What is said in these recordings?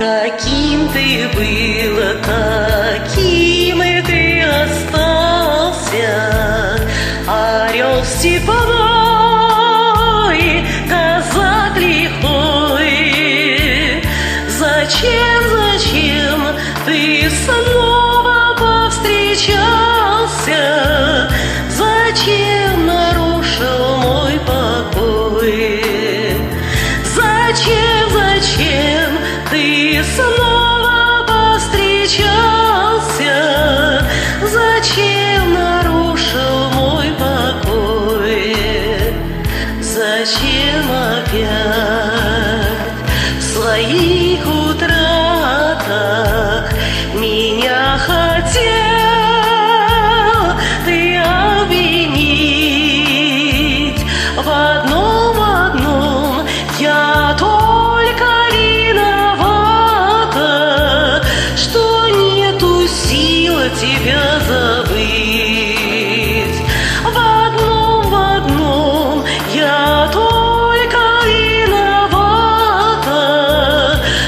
Каким ты был, таким и ты остался, Орел степной, Зачем, зачем ты снова повстречался? Зачем нарушил мой покой? Зачем, зачем ты снова тебя забыть. В одном, в одном я только виновата,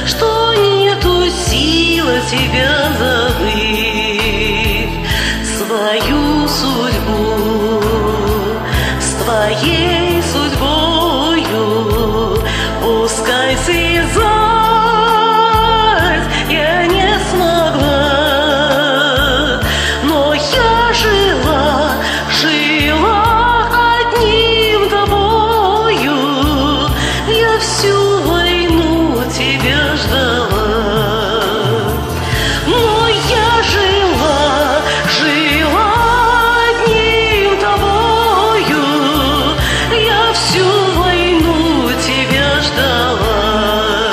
что нету силы тебя забыть. Свою судьбу с твоей судьбою пускай связать всю войну тебя ждала,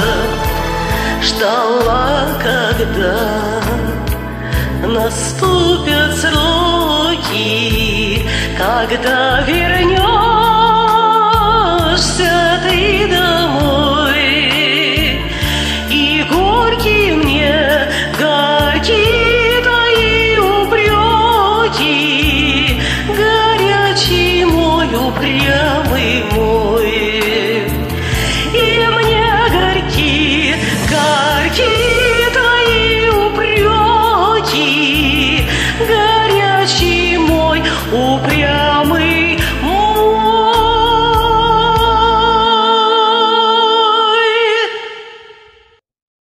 ждала, когда наступят сроки, когда вернешь O